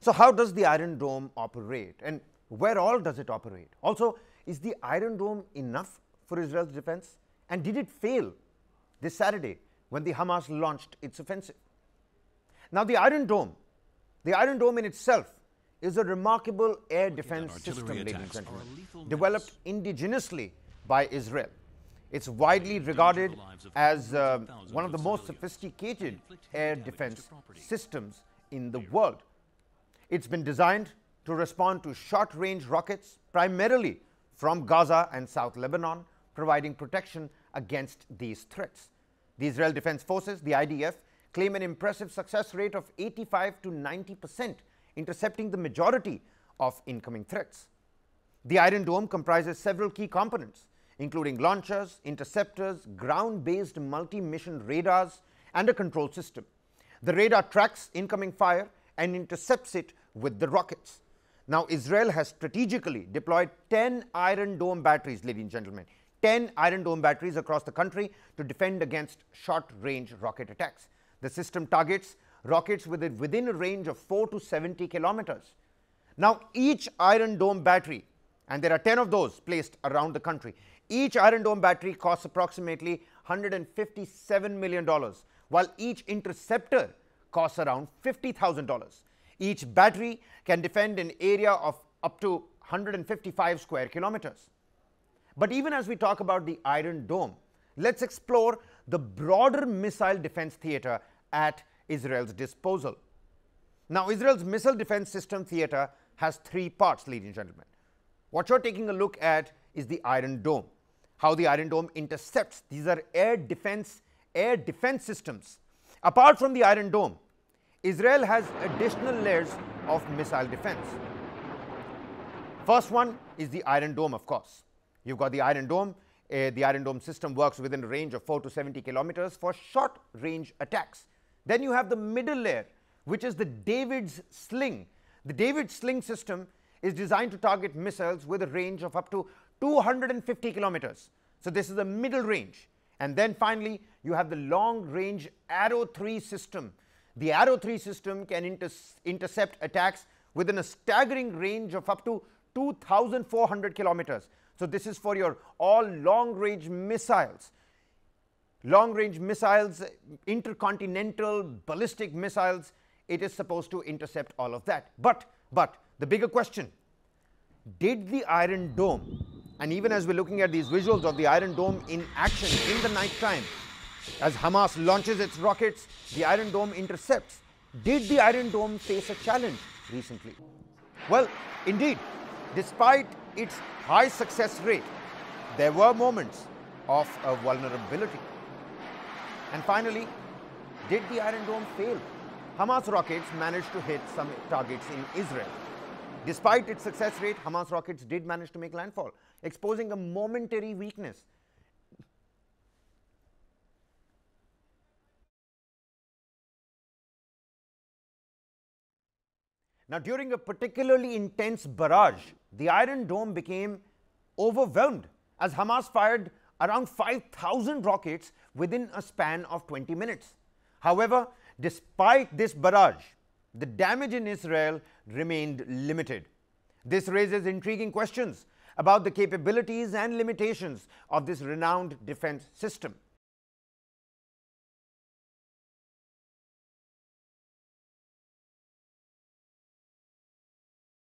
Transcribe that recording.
So, how does the Iron Dome operate and where all does it operate? Also, is the Iron Dome enough for Israel's defense and did it fail this Saturday when the Hamas launched its offensive? Now, the Iron Dome, the Iron Dome in itself is a remarkable air defense system, ladies and gentlemen, developed indigenously by Israel. It's widely regarded as uh, one of the most sophisticated air defense systems in the world. It's been designed to respond to short range rockets, primarily from Gaza and South Lebanon, providing protection against these threats. The Israel Defense Forces, the IDF, claim an impressive success rate of 85 to 90 percent, intercepting the majority of incoming threats. The Iron Dome comprises several key components, including launchers, interceptors, ground based multi mission radars, and a control system. The radar tracks incoming fire and intercepts it with the rockets. Now, Israel has strategically deployed 10 Iron Dome batteries, ladies and gentlemen, 10 Iron Dome batteries across the country to defend against short range rocket attacks. The system targets rockets within, within a range of 4 to 70 kilometers. Now, each Iron Dome battery, and there are 10 of those placed around the country, each Iron Dome battery costs approximately $157 million, while each interceptor costs around $50,000. Each battery can defend an area of up to 155 square kilometers. But even as we talk about the Iron Dome, let's explore the broader missile defense theater at Israel's disposal. Now, Israel's missile defense system theater has three parts, ladies and gentlemen. What you're taking a look at is the Iron Dome, how the Iron Dome intercepts. These are air defense, air defense systems. Apart from the Iron Dome, Israel has additional layers of missile defense. First one is the Iron Dome, of course. You've got the Iron Dome. Uh, the Iron Dome system works within a range of 4 to 70 kilometers for short range attacks. Then you have the middle layer, which is the David's sling. The David's sling system is designed to target missiles with a range of up to 250 kilometers. So, this is the middle range. And then finally, you have the long range Arrow 3 system, the Arrow 3 system can inter intercept attacks within a staggering range of up to 2,400 kilometers. So, this is for your all long range missiles. Long range missiles, intercontinental ballistic missiles, it is supposed to intercept all of that. But, but the bigger question did the Iron Dome, and even as we're looking at these visuals of the Iron Dome in action in the night time, as Hamas launches its rockets, the Iron Dome intercepts. Did the Iron Dome face a challenge recently? Well, indeed, despite its high success rate, there were moments of vulnerability. And finally, did the Iron Dome fail? Hamas rockets managed to hit some targets in Israel. Despite its success rate, Hamas rockets did manage to make landfall, exposing a momentary weakness Now, during a particularly intense barrage, the Iron Dome became overwhelmed as Hamas fired around 5,000 rockets within a span of 20 minutes. However, despite this barrage, the damage in Israel remained limited. This raises intriguing questions about the capabilities and limitations of this renowned defense system.